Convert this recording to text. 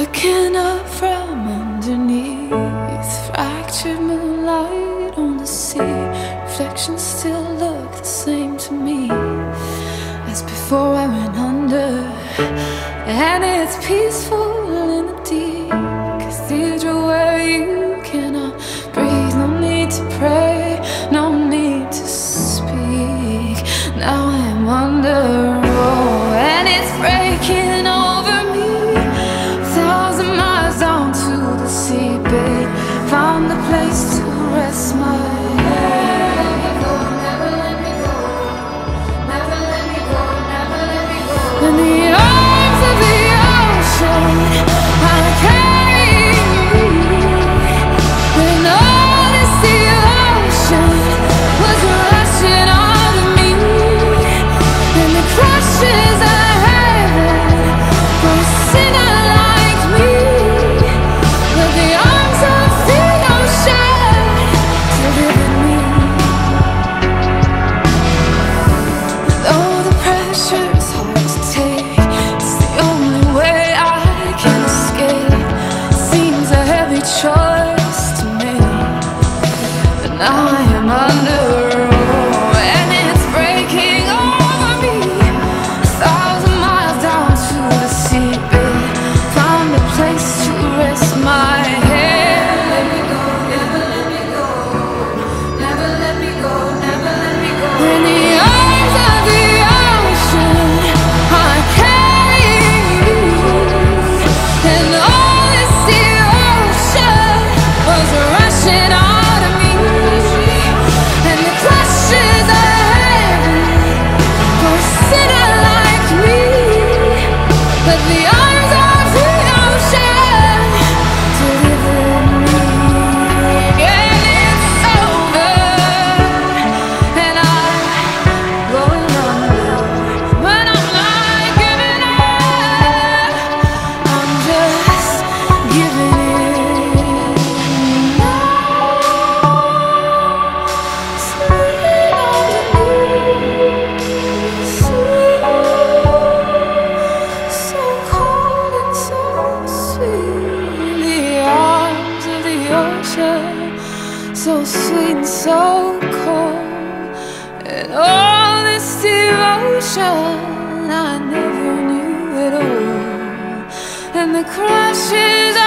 Looking up from underneath Fractured moonlight on the sea. Reflections still look the same to me As before I went under. And it's peaceful in the deep Cathedral where you cannot breathe. No need to pray, no need to speak. Now I'm under oh, My. So sweet and so cold. And all this devotion I never knew at all. And the crashes